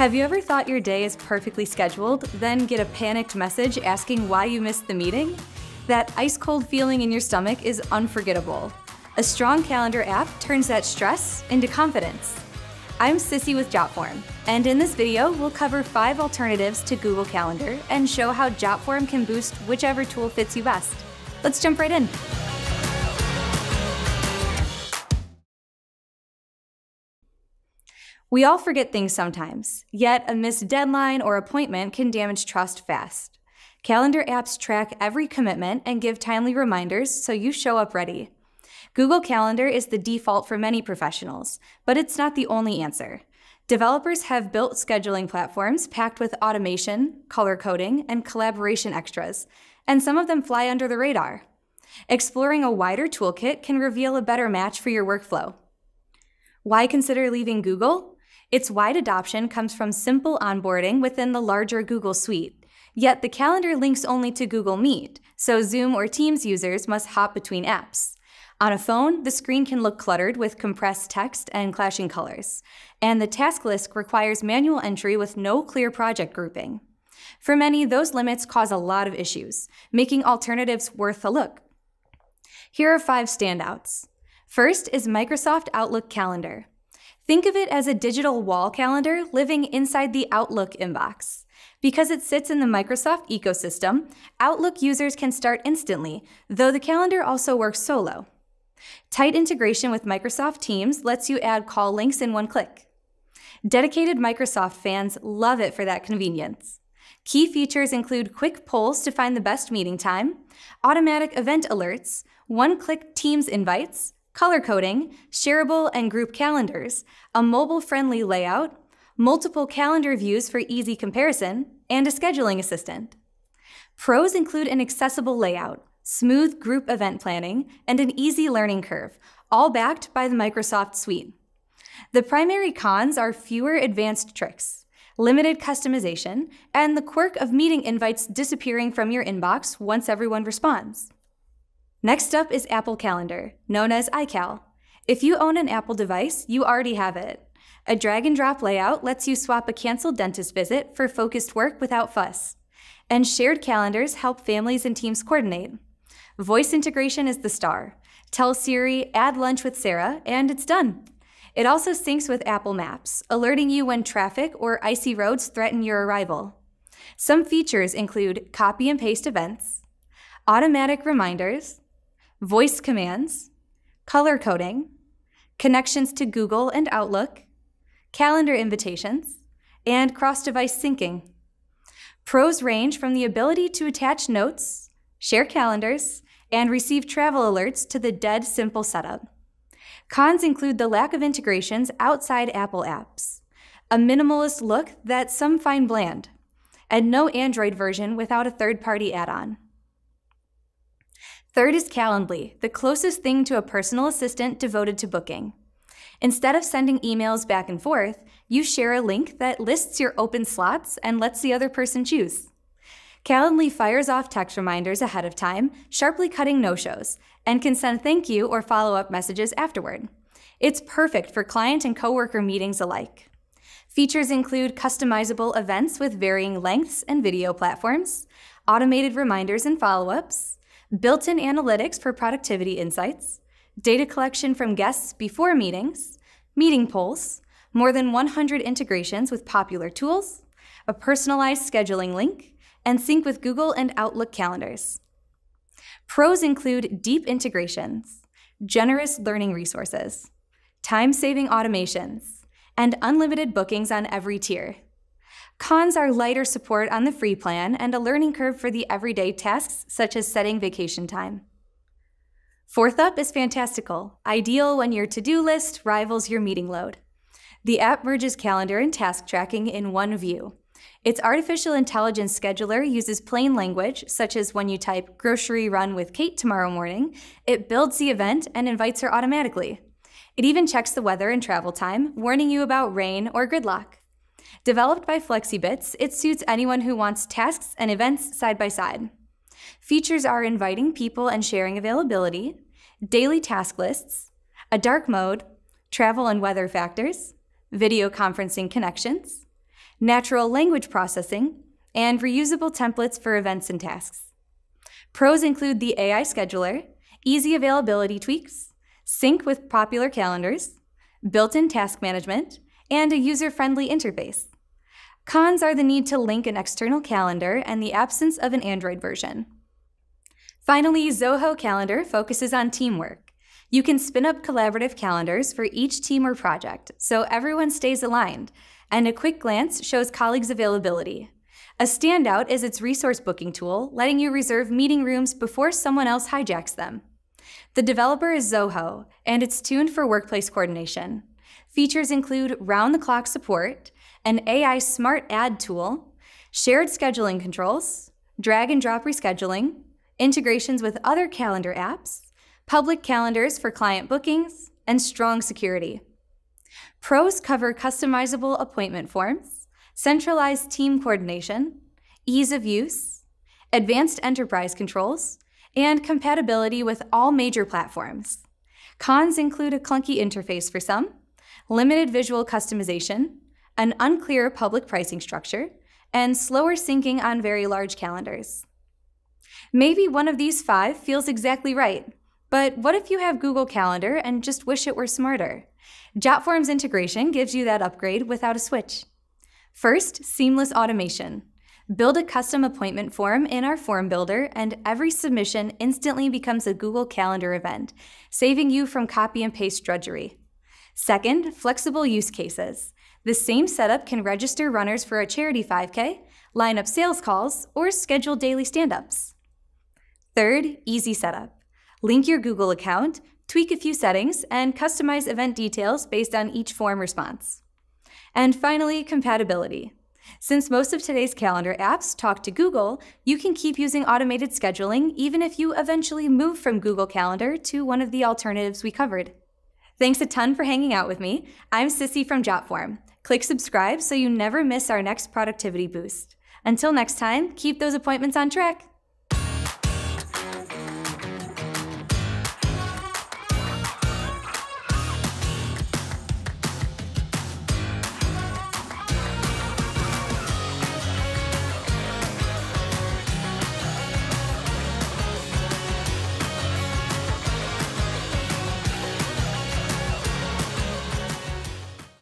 Have you ever thought your day is perfectly scheduled, then get a panicked message asking why you missed the meeting? That ice cold feeling in your stomach is unforgettable. A strong calendar app turns that stress into confidence. I'm Sissy with Jotform, and in this video, we'll cover five alternatives to Google Calendar and show how Jotform can boost whichever tool fits you best. Let's jump right in. We all forget things sometimes, yet a missed deadline or appointment can damage trust fast. Calendar apps track every commitment and give timely reminders so you show up ready. Google Calendar is the default for many professionals, but it's not the only answer. Developers have built scheduling platforms packed with automation, color coding, and collaboration extras, and some of them fly under the radar. Exploring a wider toolkit can reveal a better match for your workflow. Why consider leaving Google? Its wide adoption comes from simple onboarding within the larger Google Suite. Yet the calendar links only to Google Meet, so Zoom or Teams users must hop between apps. On a phone, the screen can look cluttered with compressed text and clashing colors, and the task list requires manual entry with no clear project grouping. For many, those limits cause a lot of issues, making alternatives worth a look. Here are five standouts. First is Microsoft Outlook Calendar. Think of it as a digital wall calendar living inside the Outlook inbox. Because it sits in the Microsoft ecosystem, Outlook users can start instantly, though the calendar also works solo. Tight integration with Microsoft Teams lets you add call links in one click. Dedicated Microsoft fans love it for that convenience. Key features include quick polls to find the best meeting time, automatic event alerts, one click Teams invites, color coding, shareable and group calendars, a mobile friendly layout, multiple calendar views for easy comparison, and a scheduling assistant. Pros include an accessible layout, smooth group event planning, and an easy learning curve, all backed by the Microsoft Suite. The primary cons are fewer advanced tricks, limited customization, and the quirk of meeting invites disappearing from your inbox once everyone responds. Next up is Apple Calendar, known as iCal. If you own an Apple device, you already have it. A drag and drop layout lets you swap a canceled dentist visit for focused work without fuss. And shared calendars help families and teams coordinate. Voice integration is the star. Tell Siri, add lunch with Sarah, and it's done. It also syncs with Apple Maps, alerting you when traffic or icy roads threaten your arrival. Some features include copy and paste events, automatic reminders, voice commands, color coding, connections to Google and Outlook, calendar invitations, and cross device syncing. Pros range from the ability to attach notes, share calendars, and receive travel alerts to the dead simple setup. Cons include the lack of integrations outside Apple apps, a minimalist look that some find bland, and no Android version without a third party add on. Third is Calendly, the closest thing to a personal assistant devoted to booking. Instead of sending emails back and forth, you share a link that lists your open slots and lets the other person choose. Calendly fires off text reminders ahead of time, sharply cutting no shows, and can send thank you or follow up messages afterward. It's perfect for client and coworker meetings alike. Features include customizable events with varying lengths and video platforms, automated reminders and follow ups, built in analytics for productivity insights, data collection from guests before meetings, meeting polls, more than 100 integrations with popular tools, a personalized scheduling link, and sync with Google and Outlook calendars. Pros include deep integrations, generous learning resources, time saving automations, and unlimited bookings on every tier. Cons are lighter support on the free plan and a learning curve for the everyday tasks such as setting vacation time. Fourth up is Fantastical, ideal when your to do list rivals your meeting load. The app merges calendar and task tracking in one view. Its artificial intelligence scheduler uses plain language, such as when you type grocery run with Kate tomorrow morning, it builds the event and invites her automatically. It even checks the weather and travel time, warning you about rain or gridlock. Developed by FlexiBits, it suits anyone who wants tasks and events side by side. Features are inviting people and sharing availability, daily task lists, a dark mode, travel and weather factors, video conferencing connections, natural language processing, and reusable templates for events and tasks. Pros include the AI scheduler, easy availability tweaks, sync with popular calendars, built in task management, and a user friendly interface. Cons are the need to link an external calendar and the absence of an Android version. Finally, Zoho Calendar focuses on teamwork. You can spin up collaborative calendars for each team or project so everyone stays aligned, and a quick glance shows colleagues' availability. A standout is its resource booking tool, letting you reserve meeting rooms before someone else hijacks them. The developer is Zoho, and it's tuned for workplace coordination. Features include round the clock support, an AI smart add tool, shared scheduling controls, drag and drop rescheduling, integrations with other calendar apps, public calendars for client bookings, and strong security. Pros cover customizable appointment forms, centralized team coordination, ease of use, advanced enterprise controls, and compatibility with all major platforms. Cons include a clunky interface for some, limited visual customization, an unclear public pricing structure, and slower syncing on very large calendars. Maybe one of these five feels exactly right, but what if you have Google Calendar and just wish it were smarter? Jotform's integration gives you that upgrade without a switch. First, seamless automation. Build a custom appointment form in our form builder, and every submission instantly becomes a Google Calendar event, saving you from copy and paste drudgery. Second, flexible use cases. The same setup can register runners for a charity 5K, line up sales calls, or schedule daily stand ups. Third, easy setup. Link your Google account, tweak a few settings, and customize event details based on each form response. And finally, compatibility. Since most of today's calendar apps talk to Google, you can keep using automated scheduling even if you eventually move from Google Calendar to one of the alternatives we covered. Thanks a ton for hanging out with me. I'm Sissy from Jotform. Click subscribe so you never miss our next productivity boost. Until next time, keep those appointments on track.